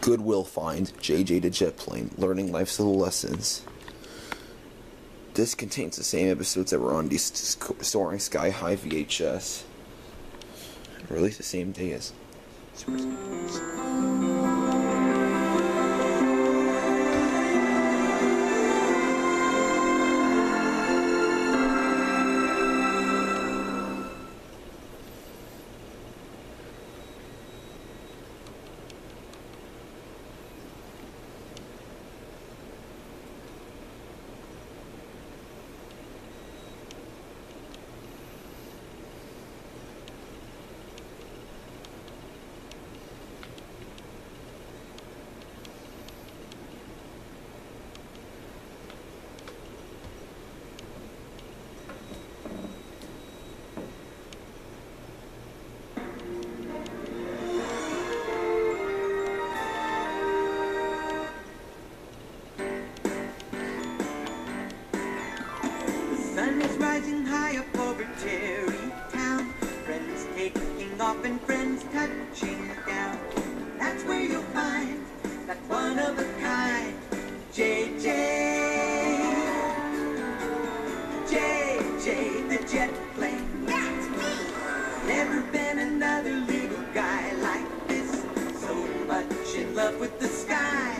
Goodwill Find, Jay Jay the Jet Plane, Learning Life's Little Lessons. This contains the same episodes that were on the Soaring Sky High VHS. Released the same day as. Rising high up over Terry Town. Friends taking off and friends touching down. That's where you'll find that one of a kind Jay Jay. JJ, the jet plane. That's me. Never been another little guy like this. So much in love with the sky